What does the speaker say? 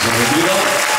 su retiro.